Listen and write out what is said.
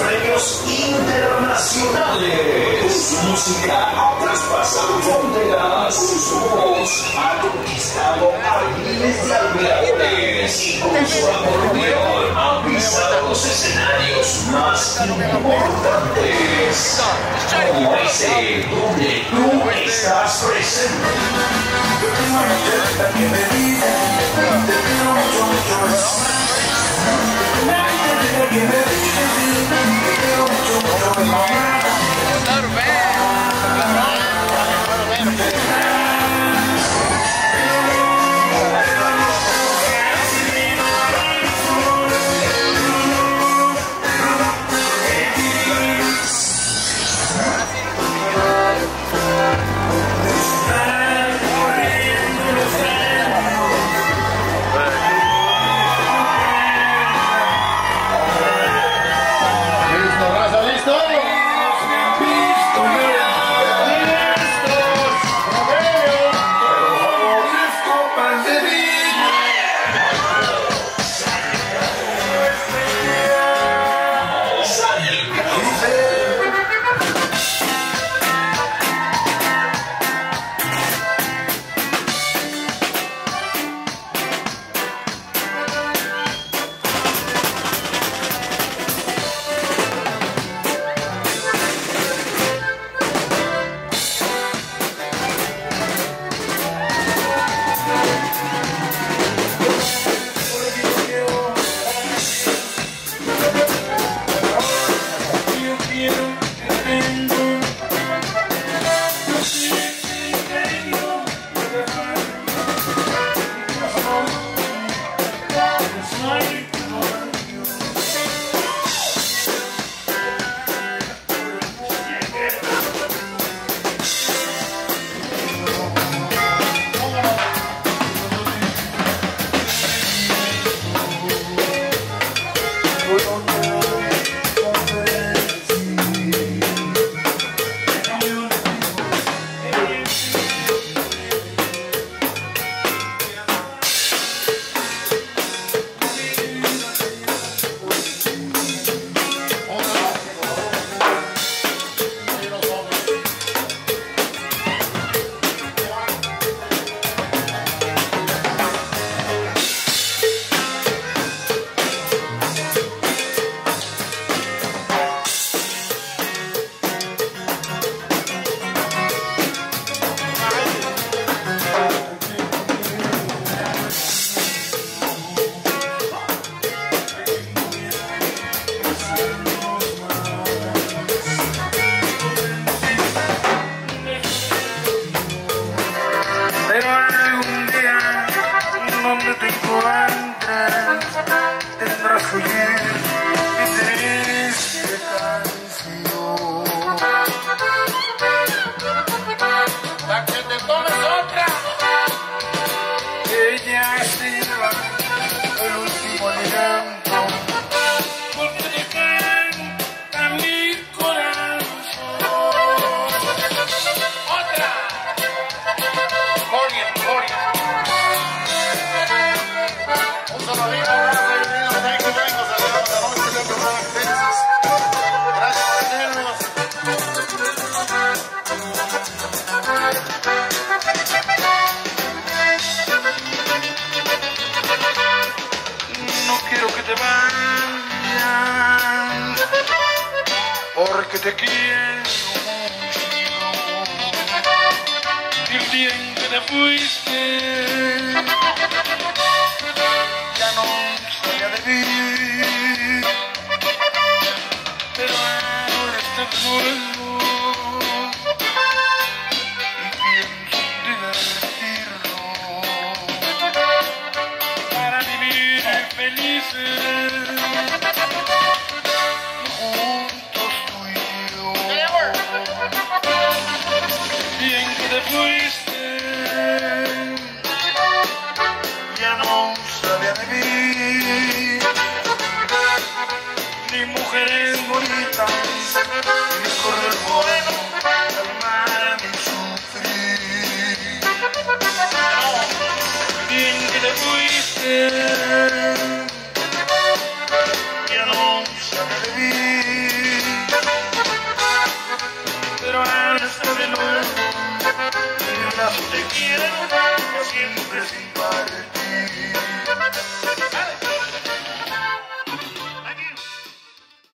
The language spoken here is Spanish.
éxitos internacionales. Su música ha traspasado fronteras. Su voz ha conquistado a miles de admiradores. Y con su acordeón ha pisado los escenarios más importantes. Como ese donde tú estás presente. Give it to me, you don't porque te quiero mucho. Y el día en que te fuiste ya no sabía de mí. Pero ahora te vuelvo y pienso divertirnos para vivir felices mujeres bonitas, mi correr moreno, calmar mi sufrir. Bien que te fuiste, ya no sabe de mí, pero ahora estoy de nuevo, en el lado te quiero, siempre sin partir.